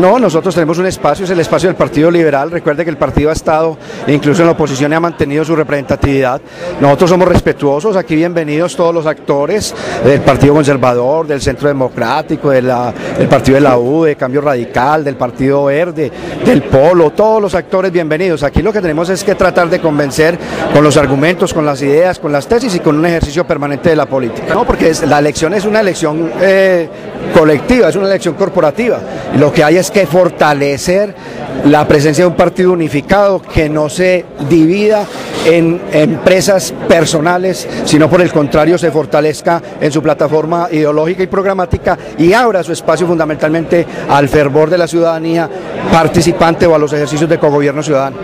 No, nosotros tenemos un espacio, es el espacio del Partido Liberal. Recuerde que el partido ha estado, incluso en la oposición, y ha mantenido su representatividad. Nosotros somos respetuosos, aquí bienvenidos todos los actores del Partido Conservador, del Centro Democrático, del Partido de la U, de Cambio Radical, del Partido Verde, del Polo, todos los actores bienvenidos. Aquí lo que tenemos es que tratar de convencer con los argumentos, con las ideas, con las tesis y con un ejercicio permanente de la política. No, porque la elección es una elección eh, colectiva, es una elección corporativa. Lo que hay es que fortalecer la presencia de un partido unificado que no se divida en empresas personales, sino por el contrario se fortalezca en su plataforma ideológica y programática y abra su espacio fundamentalmente al fervor de la ciudadanía participante o a los ejercicios de cogobierno ciudadano.